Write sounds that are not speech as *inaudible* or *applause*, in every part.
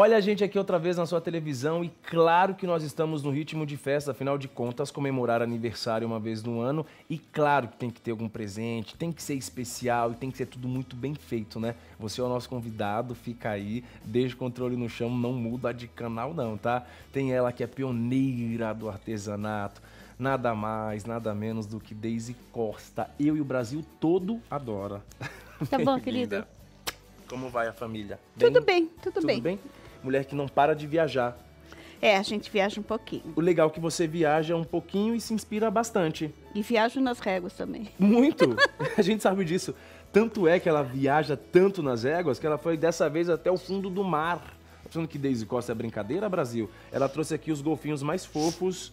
Olha a gente aqui outra vez na sua televisão e claro que nós estamos no ritmo de festa, afinal de contas, comemorar aniversário uma vez no ano e claro que tem que ter algum presente, tem que ser especial e tem que ser tudo muito bem feito, né? Você é o nosso convidado, fica aí, deixa o controle no chão, não muda de canal não, tá? Tem ela que é pioneira do artesanato, nada mais, nada menos do que Daisy Costa. Eu e o Brasil todo adora. Tá bom, *laughs* querido? Como vai a família? Tudo bem, tudo, Tudo bem. bem? Mulher que não para de viajar. É, a gente viaja um pouquinho. O legal é que você viaja um pouquinho e se inspira bastante. E viajo nas réguas também. Muito! *laughs* a gente sabe disso. Tanto é que ela viaja tanto nas éguas que ela foi dessa vez até o fundo do mar. Tá pensando que Daisy Costa é brincadeira, Brasil? Ela trouxe aqui os golfinhos mais fofos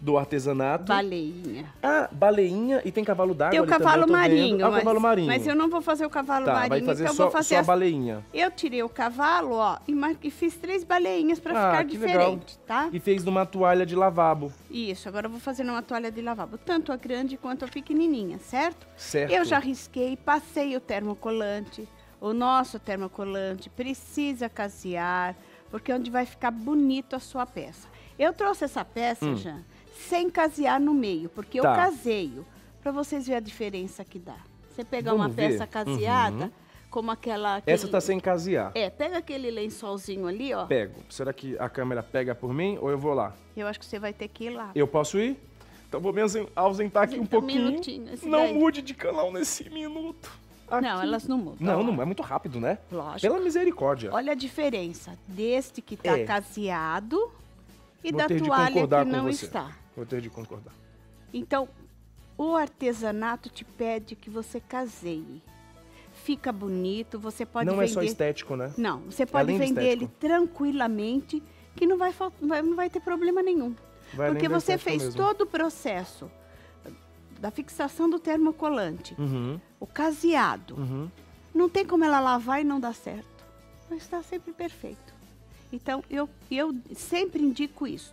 do artesanato. Baleinha. Ah, baleinha e tem cavalo d'água Tem o também, cavalo marinho. Ah, o mas, cavalo marinho. Mas eu não vou fazer o cavalo Tá, marinho, vai fazer então eu só, vou fazer só a as- baleinha. Eu tirei o cavalo, ó, e, mar- e fiz três baleinhas pra Ah, ficar que legal. diferente, tá? E fez numa toalha de lavabo. Isso, agora eu vou fazer numa toalha de lavabo, tanto a grande quanto a pequenininha, certo? Certo. Eu já risquei, passei o termocolante. O nosso termocolante precisa casear, porque é onde vai ficar bonito a sua peça. Eu trouxe essa peça, já, sem casear no meio, porque eu. Tá. caseio, para vocês verem a diferença que dá. Você pegar uma ver? peça caseada, Uhum. como aquela... Essa aquele- tá sem casear. É, pega aquele lençolzinho ali, ó. Pego. Será que a câmera pega por mim ou eu vou lá? Eu acho que você vai ter que ir lá. Eu posso ir? Então vou me ausen- ausentar aqui um um pouquinho. não daí. mude de canal nesse minuto. Aqui. Não, elas não mudam. Não, não, é muito rápido, né? Lógico. Pela misericórdia. Olha a diferença deste que tá É. caseado e Vou da toalha que não está. Vou ter de concordar. Então, o artesanato te pede que você caseie. Fica bonito, você pode não vender. é só estético, né? Não, você pode Além de vender ele tranquilamente, que não vai, não vai ter problema nenhum. Vai Porque você fez mesmo. todo o processo da fixação do termocolante, Uhum, o caseado. uhum. Não tem como ela lavar e não dar certo. Mas está sempre perfeito. Então, eu, eu sempre indico isso,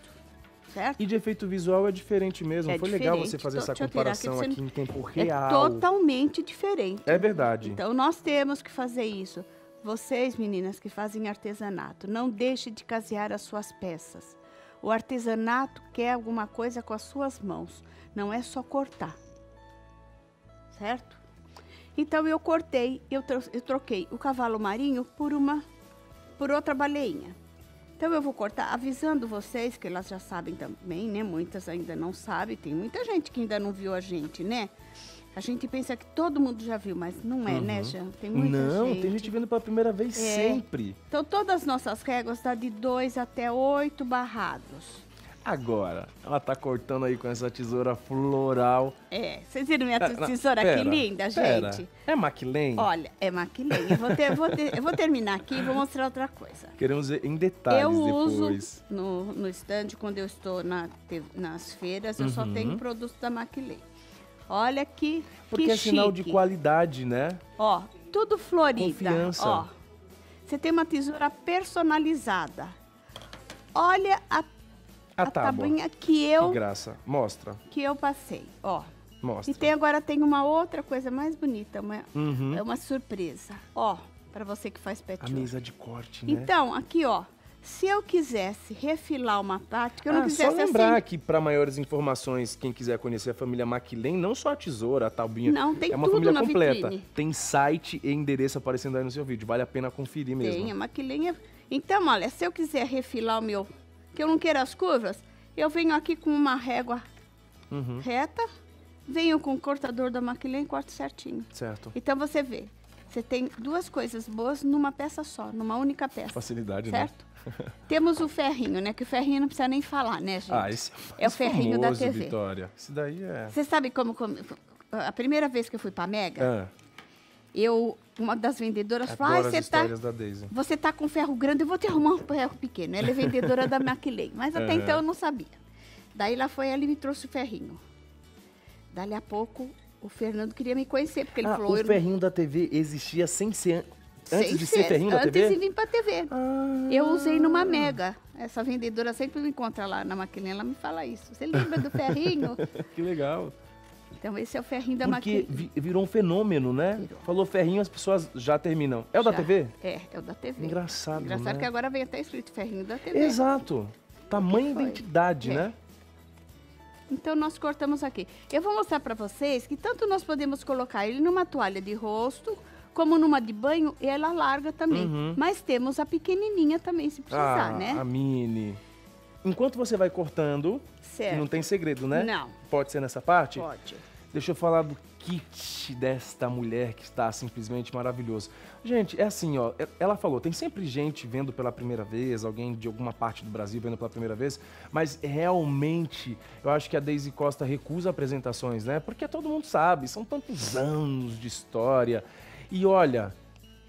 certo? E de efeito visual é diferente mesmo. É Foi legal diferente. você fazer Tô- essa aqui, comparação aqui não- em tempo É real. totalmente diferente. É verdade. Então, nós temos que fazer isso. Vocês, meninas que fazem artesanato, não deixe de casear as suas peças. O artesanato quer alguma coisa com as suas mãos, não é só cortar. Certo? Então eu cortei, eu, eu troquei o cavalo marinho por uma por outra baleinha. Então eu vou cortar, avisando vocês, que elas já sabem também, né? Muitas ainda não sabem, tem muita gente que ainda não viu a gente, né? A gente pensa que todo mundo já viu, mas não é, né, Jean? Tem muita Uhum. Não, gente. tem gente vendo pela primeira vez É. sempre. Então todas as nossas réguas dá de 2 até 8 barrados. Agora, ela tá cortando aí com essa tesoura floral. É, vocês viram minha Ah, tesoura pera, que linda, pera. gente? É McLean? Olha, é maquilém. Eu vou, ter- vou ter- eu vou terminar aqui e vou mostrar outra coisa. Queremos ver em detalhes eu uso depois. no, no stand, quando eu estou na nas feiras, eu só Uhum. tenho produto da Maquilei. Olha que, Porque que é sinal de qualidade, né? Ó, tudo florida. Confiança. Ó, você tem uma tesoura personalizada. Olha a, A, a tábua. tabuinha que Que eu, graça. Mostra, que eu passei. Ó. mostra. E tem agora tem uma outra coisa mais bonita, uma, Uhum. é uma surpresa. Ó, para você que faz A patchwork. mesa de corte, né? Então, aqui, ó. Se eu quisesse refilar uma parte, que eu não ah, só quisesse lembrar assim. que para maiores informações, quem quiser conhecer a família McLean, não só a tesoura, a taubinha, Não, tem é uma tudo família na completa. vitrine. Tem site e endereço aparecendo aí no seu vídeo. Vale a pena conferir mesmo. Tem, a maquilinha. Então, olha, se eu quiser refilar o meu, que eu não quero as curvas, eu venho aqui com uma régua Uhum, reta, venho com o cortador da maquilha e corto certinho. certo. Então você vê, você tem duas coisas boas numa peça só, numa única peça. Facilidade, né? certo? *laughs* Temos o ferrinho, né? Que o ferrinho não precisa nem falar, né, gente? Ah, esse É o mais ferrinho da famoso, TV. Vitória. Esse daí é... Você sabe como, como- A primeira vez que eu fui pra Mega, Ah, eu, uma das vendedoras falou: ah, você tá, Daisy. você tá com ferro grande, eu vou te arrumar um ferro pequeno. Ela é vendedora da *laughs* Maquilei, mas até Aham. então eu não sabia. Daí lá foi ela e me trouxe o ferrinho. Dali a pouco, o Fernando queria me conhecer, porque ele ah, falou... o eu não- ferrinho da TV existia sem ser... Antes Sem de ser ferrinho da antes TV? de vir pra TV. Ah, Eu usei numa Mega. Essa vendedora sempre me encontra lá na maquininha, ela me fala isso. Você lembra do ferrinho? *laughs* que legal. Então esse é o ferrinho da Porque maquininha. vi- virou um fenômeno, né? Virou. Falou ferrinho, as pessoas já terminam. É o da Já. TV? É, é o da TV. Engraçado, Engraçado né? que agora vem até escrito ferrinho da TV. Exato. Tamanho identidade, É. né? Então nós cortamos aqui. Eu vou mostrar para vocês que tanto nós podemos colocar ele numa toalha de rosto, como numa de banho, e ela larga também. Uhum. Mas temos a pequenininha também, se precisar, ah, né? a mini. Enquanto você vai cortando, Certo. não tem segredo, né? Não. Pode ser nessa parte? Pode. Deixa eu falar do kit desta mulher que está simplesmente maravilhoso. Gente, é assim, ó. é- Ela falou, tem sempre gente vendo pela primeira vez, alguém de alguma parte do Brasil vendo pela primeira vez, mas realmente eu acho que a Daisy Costa recusa apresentações, né? Porque todo mundo sabe, são tantos anos de história. E olha,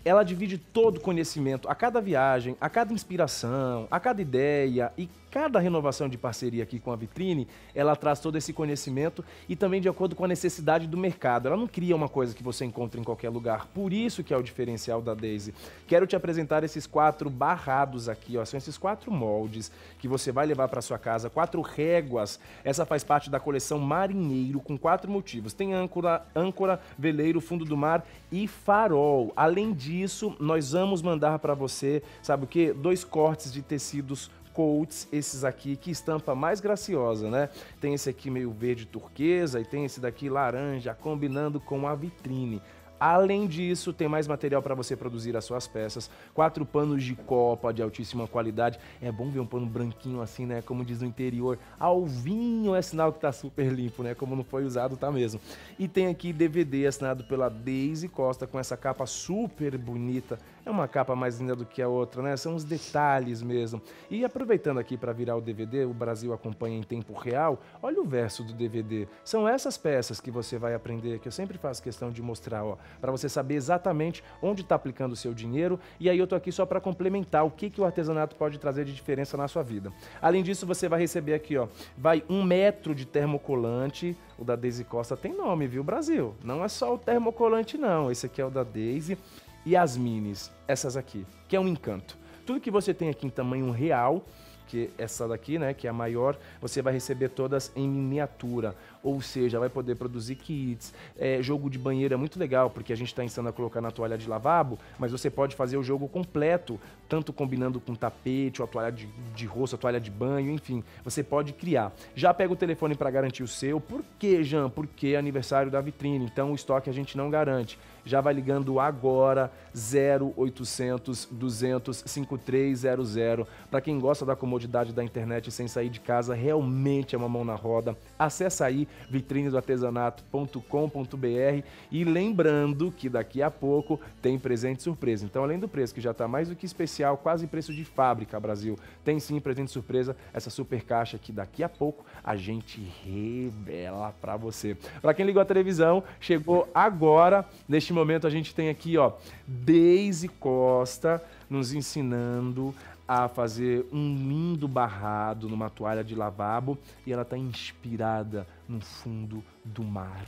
ela divide todo o conhecimento, a cada viagem, a cada inspiração, a cada ideia e cada renovação de parceria aqui com a vitrine, ela traz todo esse conhecimento e também de acordo com a necessidade do mercado. Ela não cria uma coisa que você encontra em qualquer lugar. Por isso que é o diferencial da Daisy. Quero te apresentar esses quatro barrados aqui, ó. São esses quatro moldes que você vai levar para sua casa, quatro réguas. Essa faz parte da coleção Marinheiro com quatro motivos. Tem âncora, âncora, veleiro, fundo do mar e farol. Além disso, nós vamos mandar para você, sabe o que? Dois cortes de tecidos coats, esses aqui, que estampa mais graciosa, né? Tem esse aqui meio verde turquesa e tem esse daqui laranja, combinando com a vitrine. Além disso, tem mais material para você produzir as suas peças. Quatro panos de copa de altíssima qualidade. É bom ver um pano branquinho assim, né? Como diz no interior. Alvinho é sinal que tá super limpo, né? Como não foi usado, tá mesmo. E tem aqui DVD assinado pela Daisy Costa com essa capa super bonita. É uma capa mais linda do que a outra, né? São os detalhes mesmo. E aproveitando aqui para virar o DVD, o Brasil acompanha em tempo real. Olha o verso do DVD. São essas peças que você vai aprender, que eu sempre faço questão de mostrar, ó, para você saber exatamente onde está aplicando o seu dinheiro. E aí eu tô aqui só para complementar o que, que o artesanato pode trazer de diferença na sua vida. Além disso, você vai receber aqui, ó, vai um metro de termocolante. O da Daisy Costa tem nome, viu, Brasil? Não é só o termocolante, não. Esse aqui é o da Daisy. E as minis, essas aqui, que é um encanto. Tudo que você tem aqui em tamanho real, que essa daqui, né, que é a maior, você vai receber todas em miniatura. Ou seja, vai poder produzir kits. É, jogo de banheiro é muito legal, porque a gente está ensinando a colocar na toalha de lavabo, mas você pode fazer o jogo completo, tanto combinando com tapete, ou a toalha de, de rosto, a toalha de banho, enfim. Você pode criar. Já pega o telefone para garantir o seu. Por quê, Jean? Porque é aniversário da vitrine, então o estoque a gente não garante. Já vai ligando agora 0800 200 5300. Para quem gosta da comodidade da internet sem sair de casa, realmente é uma mão na roda. Acesse aí vitrinedoartesanato.com.br e lembrando que daqui a pouco tem presente surpresa. Então, além do preço que já está mais do que especial, quase preço de fábrica, Brasil, tem sim presente surpresa, essa super caixa que daqui a pouco a gente revela para você. Para quem ligou a televisão, chegou agora. Neste momento a gente tem aqui, ó, Daisy Costa nos ensinando a fazer um lindo barrado numa toalha de lavabo e ela está inspirada no fundo do mar.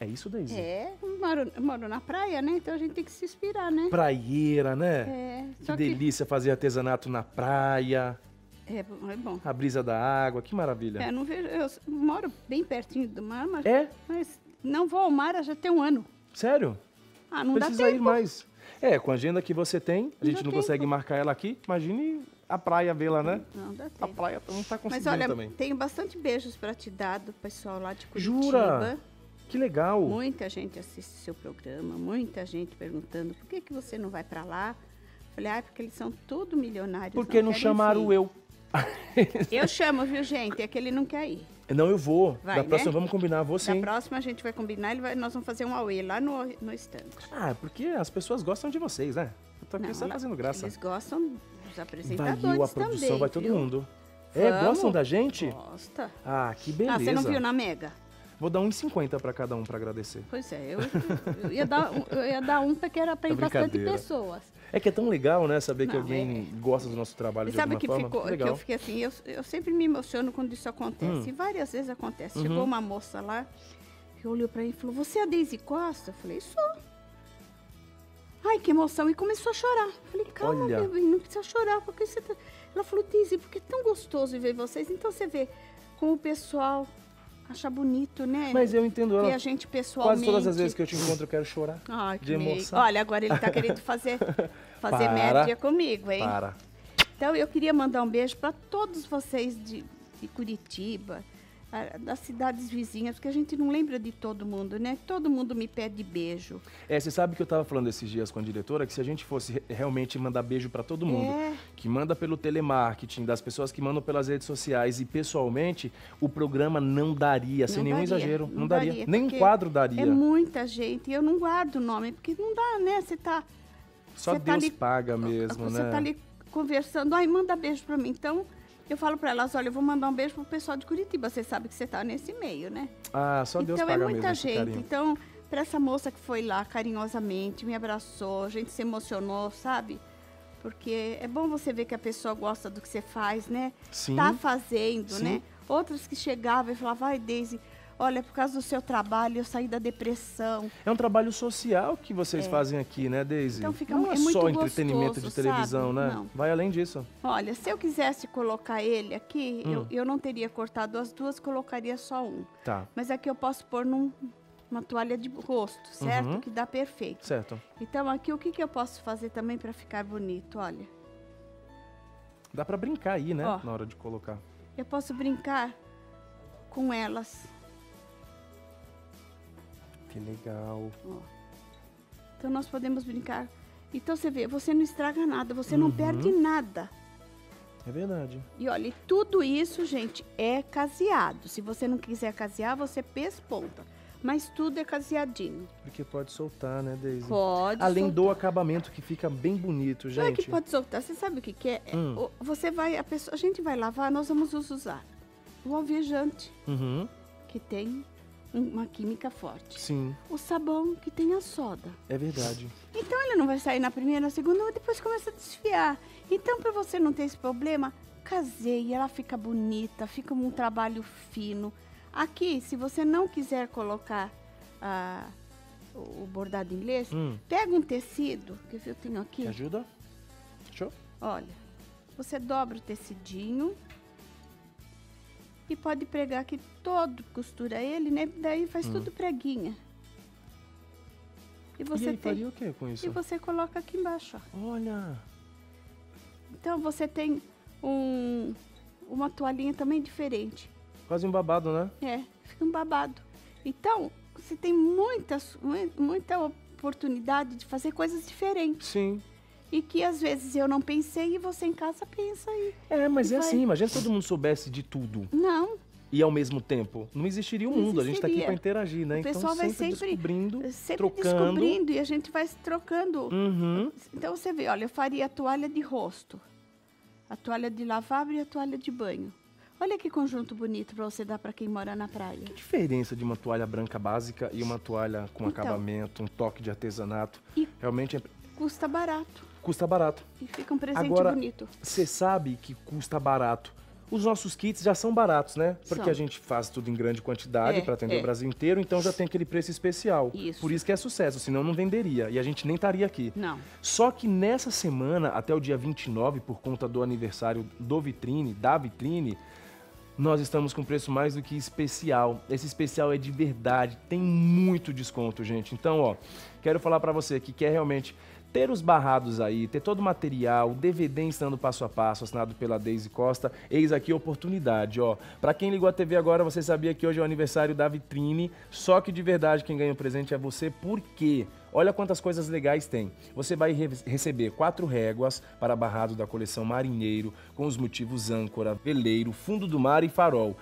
É isso, Daisy? É, moro, moro na praia, né? Então a gente tem que se inspirar, né? Praieira, né? É, Que só que delícia fazer artesanato na praia, é, é bom. a brisa da água, que maravilha. É, não vejo, eu moro bem pertinho do mar, mas, É? mas não vou ao mar já tem um ano. Sério? Ah, não Precisa dá ir tempo. mais. É, com a agenda que você tem, a gente não tempo. consegue marcar ela aqui. Imagine a praia vê-la, né? Não dá A tempo. praia não tá Mas conseguindo olha, também. tenho bastante beijos para te dar do pessoal lá de Curitiba. Jura? Que legal. Muita gente assiste seu programa, muita gente perguntando por que, que você não vai para lá. Falei, ah, porque eles são tudo milionários. Por que não querem chamaram eu? *laughs* Eu chamo, viu, gente? É que ele não quer ir. Não, eu vou. Vai, da né? próxima vamos combinar, vou Da sim. próxima a gente vai combinar, ele vai, nós vamos fazer um auê lá no, no stand. Ah, porque as pessoas gostam de vocês, né? Eu tô aqui Não, só fazendo graça. Eles gostam Vai apresentadores eu, a produção, também, vai todo viu? mundo. É, Vamos. gostam da gente? Gosta. Ah, que beleza. Ah, você não viu na Mega? Vou dar 1,50 pra cada um pra agradecer. Pois é, eu, eu ia, dar, um- eu ia dar um porque era para É ir bastante brincadeira. pessoas. É que é tão legal, né? Saber que Não, alguém gosta do nosso trabalho E de sabe alguma que, forma. ficou, que legal. eu fiquei assim, eu, eu sempre me emociono quando isso acontece. Hum. E várias vezes acontece. Uhum. Chegou uma moça lá, que olhou pra mim e falou, você é a Daisy Costa? Eu falei, sou. Ai, que emoção. E começou a chorar. Falei, calma, Olha. meu bem, não precisa chorar. Porque você tá... Ela falou, Daisy, porque é tão gostoso ver vocês. Então você vê como o pessoal acha bonito, né? Mas eu entendo ela. a gente pessoalmente. Quase todas as vezes que eu te encontro eu quero chorar. Ai, que de meio. emoção. Olha, agora ele tá querendo fazer, *laughs* fazer Para. média comigo, hein? Para. Então eu queria mandar um beijo para todos vocês de, de Curitiba, das cidades vizinhas, porque a gente não lembra de todo mundo, né? Todo mundo me pede beijo. É, você sabe que eu tava falando esses dias com a diretora que se a gente fosse re- realmente mandar beijo pra todo mundo, É. que manda pelo telemarketing, das pessoas que mandam pelas redes sociais e pessoalmente, o programa não daria, sem Não nenhum daria, exagero. Não, não daria. daria, Nem um quadro daria. É muita gente. E eu não guardo o nome, porque não dá, né? Você tá. Só você tá Deus ali- paga mesmo, Você né? tá ali conversando, ai, manda beijo pra mim. Então, eu falo pra elas, olha, eu vou mandar um beijo pro pessoal de Curitiba. Você sabe que você tá nesse meio, né? Ah, só Deus então paga é muita mesmo gente. Então, para essa moça que foi lá carinhosamente, me abraçou, a gente se emocionou, sabe? Porque é bom você ver que a pessoa gosta do que você faz, né? Sim. Tá fazendo, Sim. né? Outras que chegavam e falavam, vai, Deise, olha, por causa do seu trabalho eu saí da depressão. É um trabalho social que vocês fazem aqui, né, Deise? Então fica não é é só entretenimento gostoso, de televisão, sabe? né? Não. Vai além disso. Olha, se eu quisesse colocar ele aqui, Hum. eu, eu não teria cortado as duas, colocaria só um. Tá, Mas aqui eu posso pôr num, uma toalha de rosto, certo? Uhum. Que dá perfeito. certo. Então aqui o que, que eu posso fazer também para ficar bonito? Olha, Dá pra brincar aí, né? Ó. Na hora de colocar. eu posso brincar com elas. Que legal. Então nós podemos brincar. Então você vê, você não estraga nada, você não Uhum. perde nada. É verdade. E olha, tudo isso, gente, é caseado. Se você não quiser casear, você pesponta. Mas tudo é caseadinho. Porque pode soltar, né, Deise? Pode. Além soltar. do acabamento que fica bem bonito, Não é gente. que pode soltar. Você sabe o que, que é? É, Hum. Você vai, a, pessoa, a gente vai lavar, nós vamos usar o alvejante, Uhum. que tem uma química forte. Sim, O sabão, que tem a soda. é verdade. Então ele não vai sair na primeira, na segunda, depois começa a desfiar. Então, para você não ter esse problema, caseie, ela fica bonita, fica um trabalho fino. Aqui, se você não quiser colocar ah, o o bordado inglês, Hum. pega um tecido, que eu tenho aqui. Me ajuda? Show? Olha, você dobra o tecidinho e pode pregar aqui todo, costura ele, né? Daí faz tudo preguinha. E e você aí, tem. faria o que com isso? E você coloca aqui embaixo, ó. Olha, Então você tem um, uma toalhinha também diferente. quase um babado, né? É, fica um babado. Então, você tem muitas, mui- muita oportunidade de fazer coisas diferentes. Sim. E que às vezes eu não pensei e você em casa pensa aí. É, mas é vai- assim, imagina se todo mundo soubesse de tudo Não, e ao mesmo tempo. Não existiria o Não mundo, a gente tá aqui existiria. pra interagir, né? O pessoal então vai sempre, sempre- descobrindo, sempre trocando. descobrindo e a gente vai se trocando. Uhum. Então você vê, olha, eu faria a toalha de rosto, a toalha de lavabo e a toalha de banho. Olha que conjunto bonito para você dar para quem mora na praia. Que diferença de uma toalha branca básica e uma toalha com Então. acabamento, um toque de artesanato? E Realmente é- custa barato custa barato. e fica um presente Agora- bonito. Você sabe que custa barato. Os nossos kits já são baratos, né? Porque São. a gente faz tudo em grande quantidade É, para atender é. o Brasil inteiro, então já tem aquele preço especial. Isso. Por isso que é sucesso, senão não venderia e a gente nem estaria aqui. Não. Só que nessa semana, até o dia 29, por conta do aniversário do Vitrine, da Vitrine, nós estamos com preço mais do que especial. Esse especial é de verdade, tem muito desconto, gente. Então, ó, quero falar pra você que quer realmente ter os barrados aí, ter todo o material, o DVD ensinando passo a passo, assinado pela Deise Costa, eis aqui a oportunidade, ó. Pra quem ligou a TV agora, você sabia que hoje é o aniversário da Vitrine, só que de verdade quem ganha o presente é você, por quê? Olha quantas coisas legais tem. Você vai re- receber quatro réguas para barrado da coleção Marinheiro, com os motivos âncora, veleiro, fundo do mar e farol.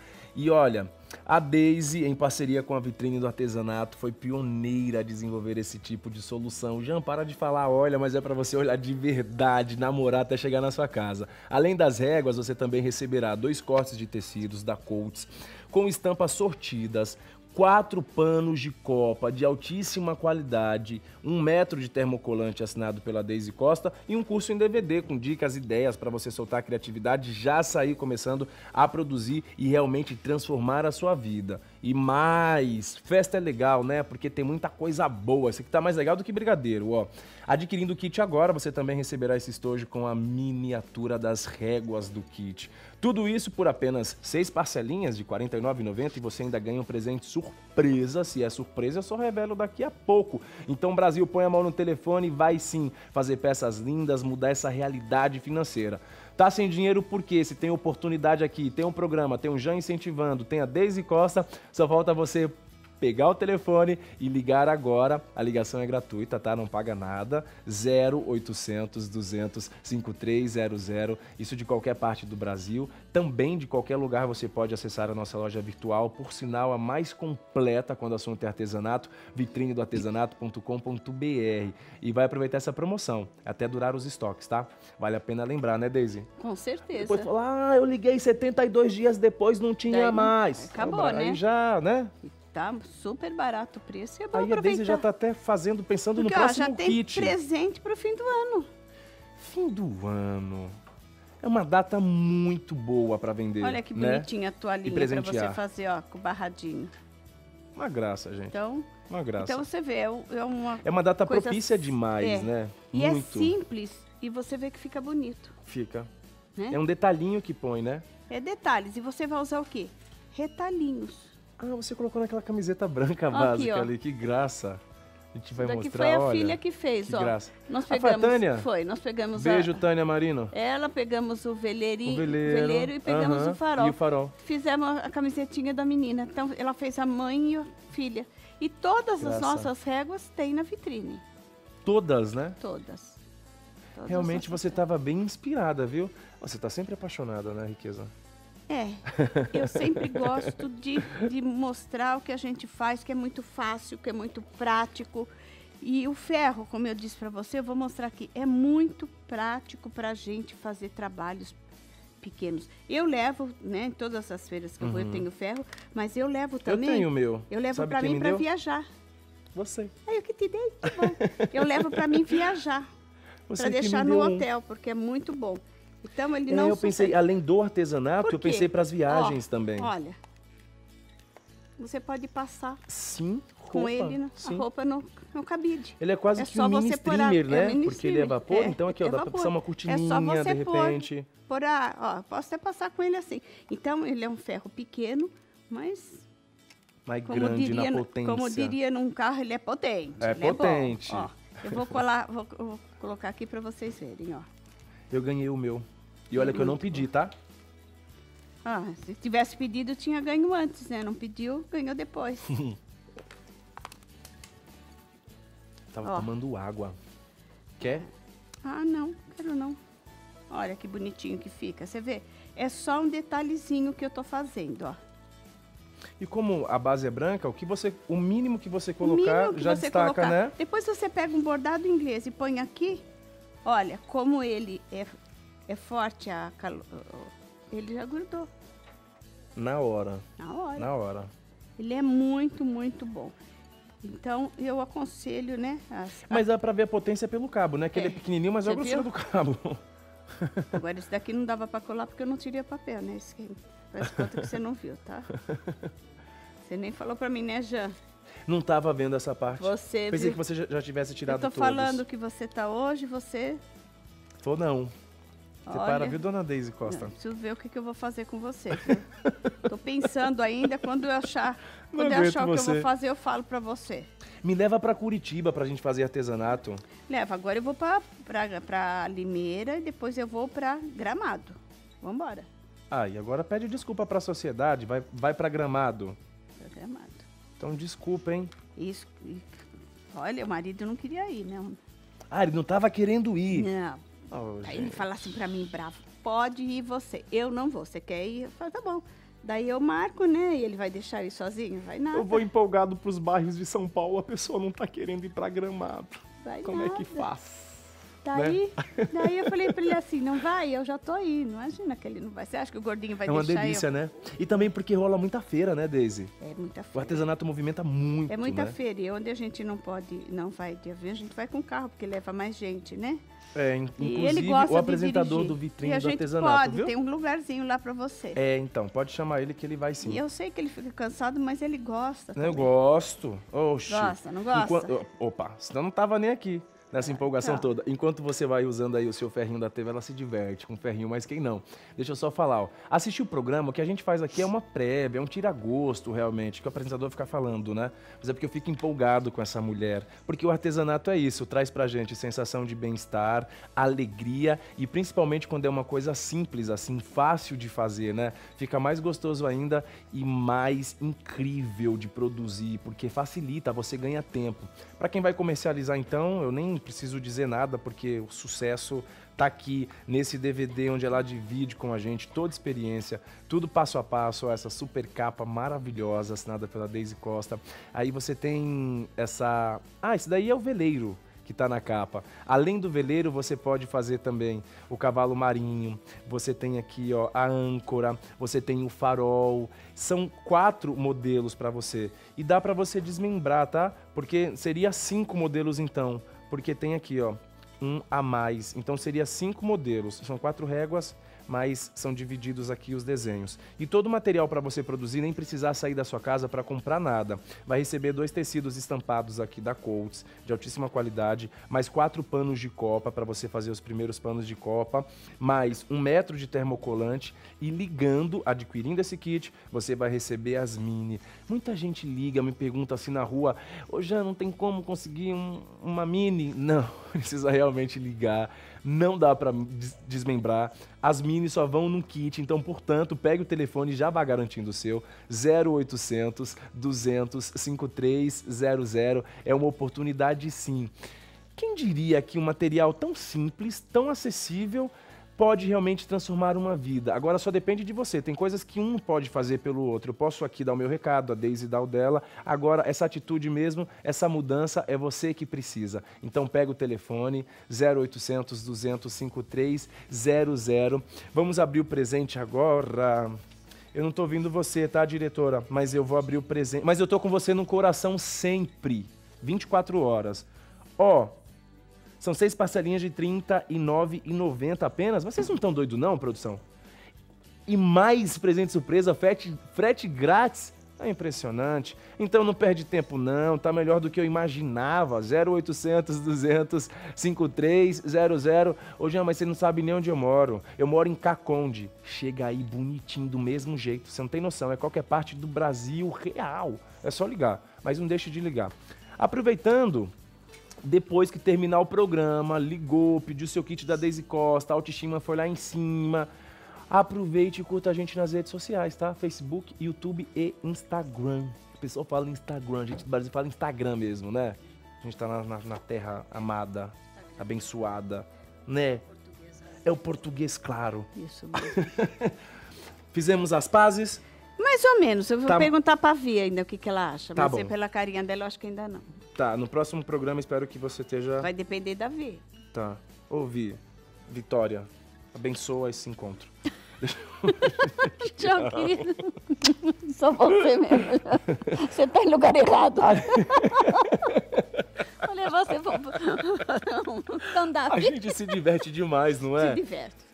E olha, a Daisy, em parceria com a vitrine do artesanato, foi pioneira a desenvolver esse tipo de solução. Jean, para de falar, olha, mas é para você olhar de verdade, namorar até chegar na sua casa. Além das réguas, você também receberá dois cortes de tecidos da Coates, com estampas sortidas, quatro panos de copa de altíssima qualidade, um metro de termocolante assinado pela Daisy Costa e um curso em DVD com dicas, ideias para você soltar a criatividade, já sair começando a produzir e realmente transformar a sua vida. E mais, festa é legal, né? Porque tem muita coisa boa. Esse aqui tá mais legal do que brigadeiro, ó. Adquirindo o kit agora, você também receberá esse estojo com a miniatura das réguas do kit. Tudo isso por apenas seis parcelinhas de R$ 49,90 e você ainda ganha um presente surpresa. Se é surpresa, eu só revelo daqui a pouco. Então, Brasil, põe a mão no telefone e vai sim fazer peças lindas, mudar essa realidade financeira. Tá sem dinheiro porque se tem oportunidade aqui, tem um programa, tem um Jan incentivando, tem a Deise Costa, só falta você pegar o telefone e ligar agora. A ligação é gratuita, tá? Não paga nada. 0800 200 5300. Isso de qualquer parte do Brasil. Também de qualquer lugar você pode acessar a nossa loja virtual, por sinal a mais completa quando o assunto é artesanato, vitrine do artesanato.com.br. E vai aproveitar essa promoção, até durar os estoques, tá? Vale a pena lembrar, né, Daisy? Com certeza. Depois falar, ah, eu liguei 72 dias depois, não tinha Daí, mais. acabou, Aí né? já, né? Tá super barato o preço e é bom Aí a aproveitar. Daisy já tá até fazendo, pensando Porque, no ó, próximo já tem kit. presente pro fim do ano. Fim do ano. É uma data muito boa pra vender. Olha que né? bonitinha a toalhinha pra presentear. você fazer, ó, com o barradinho. Uma graça, gente. Então, Uma graça. então você vê, é, é uma... é uma data coisa- propícia demais, é. né? E muito. é simples e você vê que fica bonito, Fica. né? É um detalhinho que põe, né? É detalhes. E você vai usar o quê? Retalhinhos. Ah, você colocou naquela camiseta branca Aqui, básica ó. ali. Que graça. A gente vai Isso daqui mostrar, foi a olha. filha que fez, que ó. graça. Nós Ah, foi a pegamos... Tânia? Foi, nós pegamos Beijo, a... Tânia Marino. Ela, pegamos o veleirinho, O veleiro. e pegamos aham, o farol. E o farol. Fizemos a camisetinha da menina. Então, ela fez a mãe e a filha. E todas Graça. as nossas réguas tem na vitrine. Todas, né? Todas. Todas Realmente você estava bem inspirada, viu? Você tá sempre apaixonada, né, Riqueza? É, eu sempre gosto de, de mostrar o que a gente faz, que é muito fácil, que é muito prático. E o ferro, como eu disse para você, eu vou mostrar aqui, é muito prático para a gente fazer trabalhos pequenos. Eu levo, né, em todas as feiras que eu vou, eu tenho ferro, mas eu levo também. eu tenho o meu. Eu levo para mim para viajar. Você. Aí eu que te dei, que bom. Eu levo para mim viajar, *laughs* para deixar no um. hotel, porque é muito bom. Então ele É, não eu pensei, além do artesanato, Por eu pensei para as viagens Ó, também. Olha, você pode passar Sim, com roupa, ele sim. a roupa no, no cabide. Ele é quase É que um mini pôr a- streamer, é né? um mini Porque ele é streamer, vapor, é, então aqui, ó, é dá pra vapor. passar uma É cortininha, você de repente. Por a, ó, posso até passar com ele assim. Então ele é um ferro pequeno, mas Mais como grande diria, na potência. como diria num carro, ele é potente. É potente. Ó, eu vou colar, vou, vou colocar aqui para vocês verem, ó. Eu ganhei o meu. E olha que eu não pedi, tá? Ah, se tivesse pedido, tinha ganho antes, né? Não pediu, ganhou depois. *laughs* Tava Ó. tomando água. Quer? Ah, não, quero não. Olha que bonitinho que fica. Você vê? É só um detalhezinho que eu tô fazendo, ó. E como a base é branca, o que você, o mínimo que você O colocar mínimo que já você destaca, colocar. né? Depois você pega um bordado inglês e põe aqui. Olha, como ele é, é forte a ele já grudou Na hora, na hora. na hora. Ele é muito, muito bom. Então, eu aconselho, né? as- Mas dá pra ver a potência pelo cabo, né? Que ele é É. pequenininho, mas é a Você grossura do cabo. *laughs* *laughs* Agora, esse daqui não dava pra colar porque eu não tirei o papel, né? Esse aqui, faz conta que você não viu, tá? *laughs* Você nem falou pra mim, né, Jean? Não tava vendo essa parte. Você Pensei viu? que você já, já tivesse Eu tirado tô todos. falando que você tá hoje, você... Tô não. Você Olha, para, viu, dona Deise Costa? Não, preciso ver o que, que eu vou fazer com você. *laughs* Tô pensando ainda, quando eu achar, Não quando eu achar o que eu você. vou fazer, eu falo pra você. Me leva pra Curitiba pra gente fazer artesanato. Leva, agora eu vou pra Limeira e depois eu vou pra Gramado. Vambora, Ah, e agora pede desculpa pra sociedade, vai, vai pra Gramado. pra Gramado. Então desculpa, hein? Isso, olha, o marido não queria ir, não. Ah, ele não tava querendo ir. Não. Oh, Aí ele fala assim pra mim, bravo, pode ir você. Eu não vou, você quer ir? Eu falo, tá bom. Daí eu marco, né? E ele vai deixar ir sozinho? Vai nada. Eu vou empolgado pros bairros de São Paulo, a pessoa não tá querendo ir pra Gramado. Vai Como é que nada. faz? Daí, *laughs* daí eu falei pra ele assim, não *laughs* vai? Eu já tô aí. Imagina que ele não vai. Você acha que o gordinho vai É uma deixar delícia, eu? né? E também porque rola muita feira, né, Daisy? É muita O feira. artesanato movimenta muito, É muita né? feira. E onde a gente não pode, não vai de avião, a gente vai com carro, porque leva mais gente, né? É, in- inclusive ele gosta o apresentador do Vitrine e a do gente Artesanato, pode, viu? tem um lugarzinho lá pra você. É, então, pode chamar ele que ele vai sim. E eu sei que ele fica cansado, mas ele gosta. Eu também. gosto. Oxi. Gosta, não gosta? Enquanto- Opa, senão não tava nem aqui. Nessa empolgação tá. toda. Enquanto você vai usando aí o seu ferrinho da TV, ela se diverte com o ferrinho, mas quem não? Deixa eu só falar, ó. Assistir o programa, o que a gente faz aqui é uma prévia, é um tira-gosto, realmente, que o apresentador fica falando, né? Mas é porque eu fico empolgado com essa mulher. Porque o artesanato é isso, traz pra gente sensação de bem-estar, alegria e principalmente quando é uma coisa simples, assim, fácil de fazer, né? Fica mais gostoso ainda e mais incrível de produzir, porque facilita, você ganha tempo. Para quem vai comercializar, então, eu nem preciso dizer nada, porque o sucesso tá aqui nesse DVD onde ela divide com a gente toda a experiência, tudo passo a passo, essa super capa maravilhosa assinada pela Daisy Costa. Aí você tem essa, ah, esse daí é o veleiro que está na capa. Além do veleiro, você pode fazer também o cavalo marinho. Você tem aqui ó, a âncora, você tem o farol. São quatro modelos para você. E dá para você desmembrar, tá? Porque seria cinco modelos então. Porque tem aqui, ó, um a mais. Então seria cinco modelos. São quatro réguas, mas são divididos aqui os desenhos. E todo o material para você produzir, nem precisar sair da sua casa para comprar nada. Vai receber dois tecidos estampados aqui da Coats, de altíssima qualidade, mais quatro panos de copa para você fazer os primeiros panos de copa, mais um metro de termocolante e ligando, adquirindo esse kit, você vai receber as mini. Muita gente liga, me pergunta assim na rua, ô Jean, não tem como conseguir um- uma mini? Não, *laughs* precisa realmente ligar. Não dá para desmembrar. As mini só vão num kit, então, portanto, pegue o telefone e já vá garantindo o seu. 0800 200 5300. É uma oportunidade sim. Quem diria que um material tão simples, tão acessível, pode realmente transformar uma vida? Agora só depende de você. Tem coisas que um pode fazer pelo outro. Eu posso aqui dar o meu recado, a Daisy dá o dela. Agora, essa atitude mesmo, essa mudança é você que precisa. Então pega o telefone 0800 200 5300. Vamos abrir o presente agora. Eu não tô ouvindo você, tá, diretora? Mas eu vou abrir o presente. Mas eu tô com você no coração sempre. 24 horas. Ó, são seis parcelinhas de R$ 39,90 apenas. Vocês não estão doidos não, produção? E mais presente surpresa, frete, frete grátis. É impressionante. Então não perde tempo não, tá melhor do que eu imaginava. 0800 200 5300. Ô Jean, mas você não sabe nem onde eu moro. Eu moro em Caconde. Chega aí bonitinho do mesmo jeito. Você não tem noção, é qualquer parte do Brasil real. É só ligar, mas não deixe de ligar. Aproveitando, depois que terminar o programa, ligou, pediu seu kit da Daisy Costa, a autoestima foi lá em cima. Aproveite e curta a gente nas redes sociais, tá? Facebook, YouTube e Instagram. O pessoal fala Instagram, a gente do Brasil fala Instagram mesmo, né? A gente tá na, na- na terra amada, abençoada, né? É o português claro. Isso *laughs* mesmo. Fizemos as pazes. Mais ou menos. Eu vou Tá. perguntar pra Via ainda o que, que ela acha. Tá mas bom. é pela carinha dela, eu acho que ainda não. Tá, no próximo programa espero que você esteja. Vai depender da Via. Tá. Ouvi. Vitória, abençoa esse encontro. *laughs* Tchau, querido. *laughs* Só você mesmo. *laughs* Você tá em lugar errado. Olha, você. Então dá. A gente se diverte demais, não Se é? diverte.